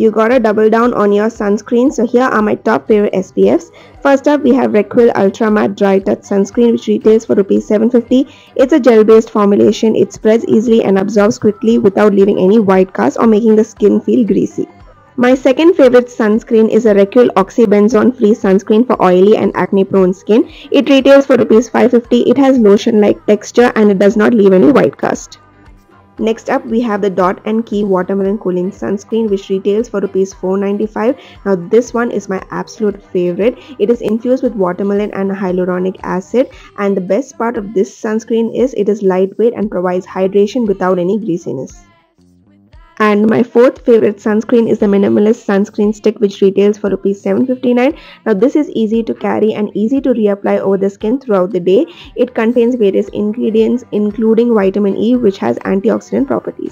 you gotta double down on your sunscreen so here are my top favorite SPFs first up we have Re'equil Ultra Matte Dry Touch Sunscreen which retails for rupees 750 it's a gel based formulation it spreads easily and absorbs quickly without leaving any white cast or making the skin feel greasy my second favorite sunscreen is a Re'equil Oxybenzone Free Sunscreen for oily and acne prone skin. It retails for Rs 550. It has lotion like texture and it does not leave any white cast. Next up we have the Dot and Key Watermelon Cooling Sunscreen which retails for Rs 495. Now this one is my absolute favorite. It is infused with watermelon and hyaluronic acid and the best part of this sunscreen is it is lightweight and provides hydration without any greasiness. And my fourth favorite sunscreen is the Minimalist Sunscreen Stick which retails for Rs 759. Now this is easy to carry and easy to reapply over the skin throughout the day. It contains various ingredients including vitamin E which has antioxidant properties.